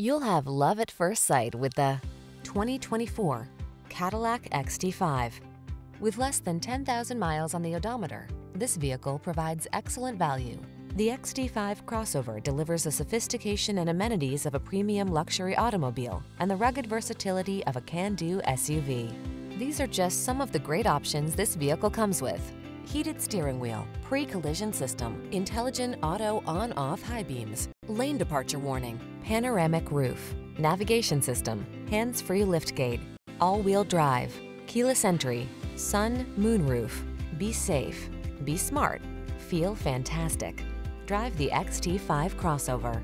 You'll have love at first sight with the 2024 Cadillac XT5. With less than 10,000 miles on the odometer, this vehicle provides excellent value. The XT5 crossover delivers the sophistication and amenities of a premium luxury automobile and the rugged versatility of a can-do SUV. These are just some of the great options this vehicle comes with. Heated steering wheel, pre-collision system, intelligent auto on-off high beams, lane departure warning, panoramic roof, navigation system, hands-free liftgate, all-wheel drive, keyless entry, sun, moon roof. Be safe, be smart, feel fantastic. Drive the XT5 crossover.